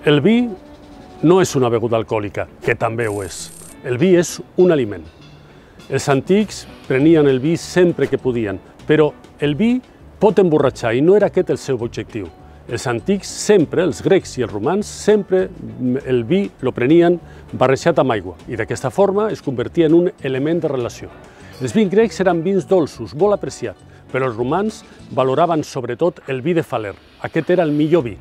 El vi no és una beguda alcohòlica, que també ho és. El vi és un aliment. Els antics prenien el vi sempre que podien, però el vi pot emborratxar i no era aquest el seu objectiu. Els antics sempre, els grecs i els romans, sempre el vi lo prenien barrejat amb aigua i d'aquesta forma es convertia en un element de relació. Els vins grecs eren vins dolços, molt apreciats, però els romans valoraven sobretot el vi de Faler. Aquest era el millor vi.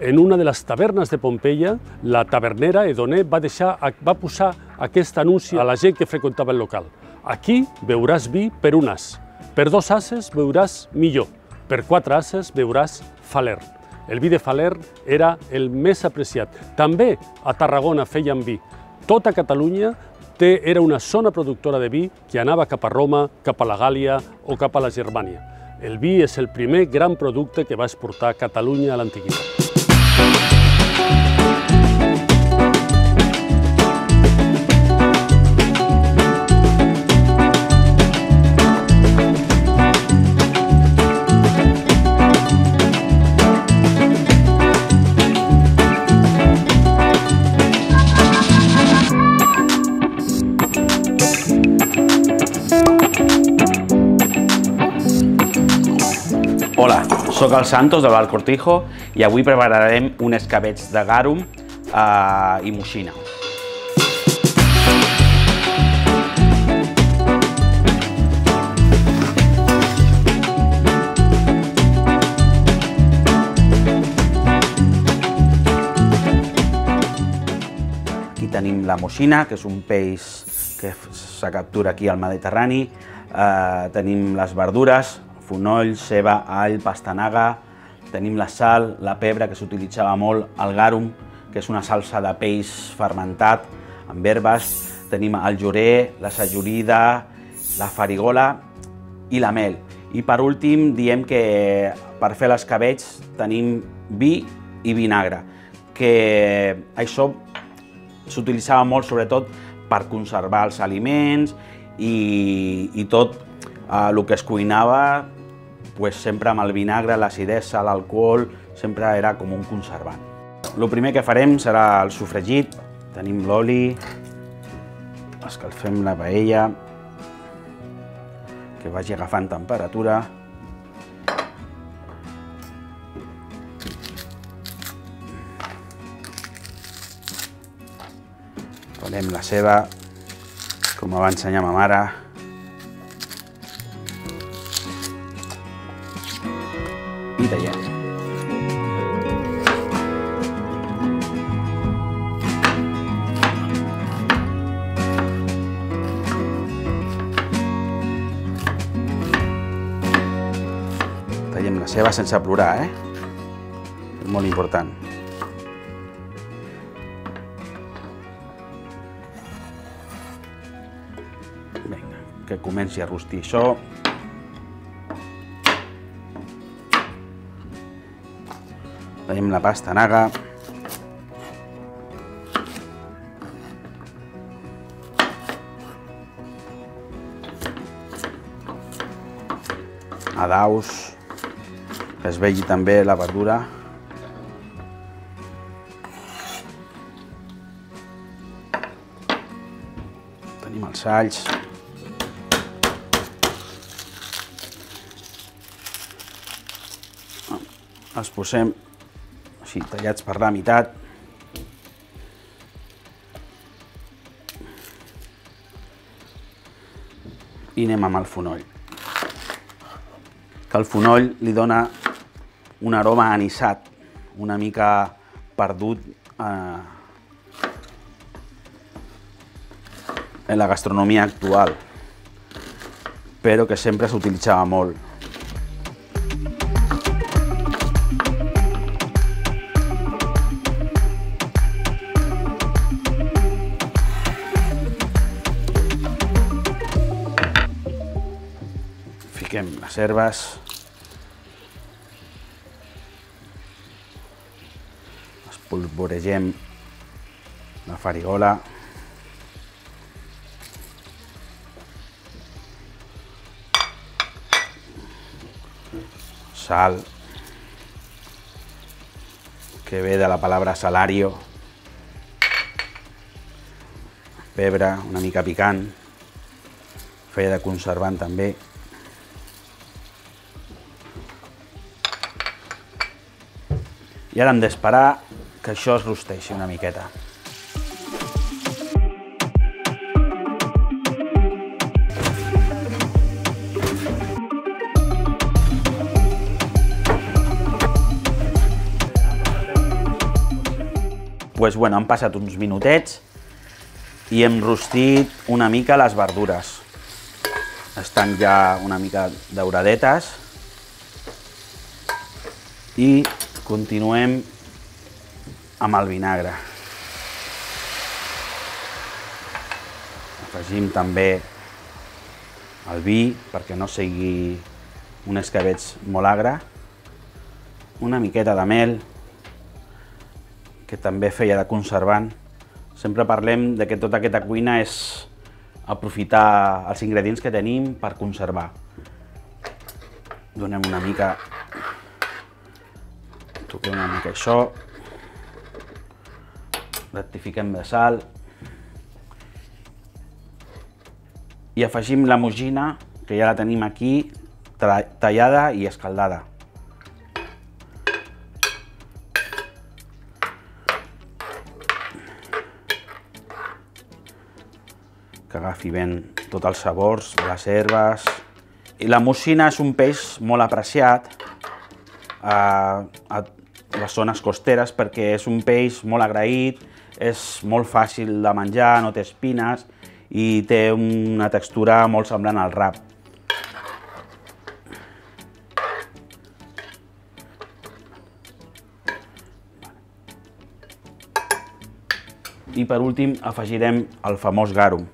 En una de les tavernes de Pompeia, la tavernera Edoné va, deixar, va posar aquest anunci a la gent que freqüentava el local. Aquí beuràs vi per un as, per dos ases beuràs millor, per quatre ases beuràs Faler. El vi de Faler era el més apreciat. També a Tarragona feien vi. Tota Catalunya té, era una zona productora de vi que anava cap a Roma, cap a la Gàlia o cap a la Germània. El vi és el primer gran producte que va exportar Catalunya a l'antiguitat. Sóc el Santos de Bar Cortijo i avui prepararem un escabeig de garum eh, i moixina. Aquí tenim la moixina, que és un peix que se captura aquí al Mediterrani. Eh, tenim les verdures, fonoll, ceba, all, pastanaga, tenim la sal, la pebre, que s'utilitzava molt, el garum, que és una salsa de peix fermentat amb herbes, tenim el llorer, la sajorida, la farigola i la mel. I per últim diem que per fer l'escabetx tenim vi i vinagre, que això s'utilitzava molt sobretot per conservar els aliments i, i tot eh, el que es cuinava pues, sempre amb el vinagre, l'acidesa, l'alcohol, sempre era com un conservant. El primer que farem serà el sofregit. Tenim l'oli, escalfem la paella, que vagi agafant temperatura. Farem la ceba, com va ensenyar ma mare. Ceba sense plorar, eh? És molt important. Vinga, que comenci a rostir això. Tenim la pasta naga. A daus, es vegi també la verdura. Tenim els alls. Els posem així, tallats per la meitat. I anem amb el fonoll. Que el fonoll li dona un aroma anissat, una mica perdut eh, en la gastronomia actual, però que sempre s'utilitzava molt. Fiquem les herbes. Espolvoregem la farigola. Sal. que ve de la paraula salario, pebre, una mica picant, feia de conservant també. I ara hem d'esperar que això es rosteixi una miqueta. pues, bueno, han passat uns minutets i hem rostit una mica les verdures. Estan ja una mica dauradetes i continuem amb el vinagre. Afegim també el vi perquè no sigui un escabeig molt agre, una miqueta de mel, que també feia de conservant. Sempre parlem de que tota aquesta cuina és aprofitar els ingredients que tenim per conservar. Donem una mica... Toquem una mica això. Rectifiquem de sal. I afegim la mogina, que ja la tenim aquí, tallada i escaldada. que agafi ben tots els sabors, les herbes... I la mussina és un peix molt apreciat a, a les zones costeres perquè és un peix molt agraït, és molt fàcil de menjar, no té espines i té una textura molt semblant al rap. I per últim afegirem el famós garum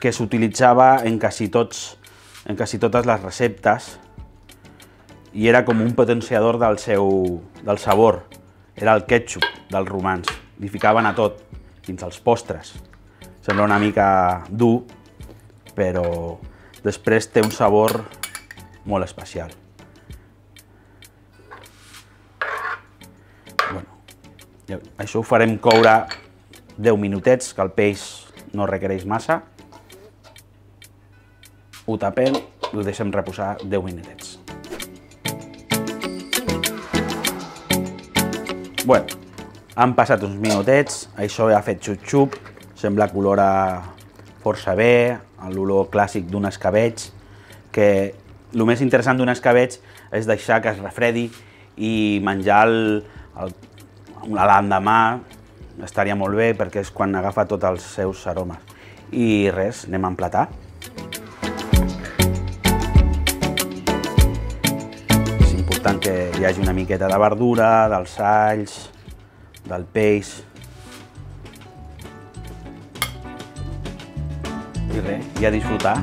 que s'utilitzava en quasi, tots, en quasi totes les receptes i era com un potenciador del seu del sabor. Era el ketchup dels romans. Li ficaven a tot, fins als postres. Sembla una mica dur, però després té un sabor molt especial. Bueno, això ho farem coure 10 minutets, que el peix no requereix massa ho tapem i ho deixem reposar 10 minutets. Bueno, han passat uns minutets, això ja ha fet xup-xup, sembla que olora força bé, l'olor clàssic d'un escabeig, que el més interessant d'un escabeig és deixar que es refredi i menjar el, el, l'endemà estaria molt bé perquè és quan agafa tots els seus aromes. I res, anem a emplatar. Important que hi hagi una miqueta de verdura, dels alls, del peix. I res, i a disfrutar.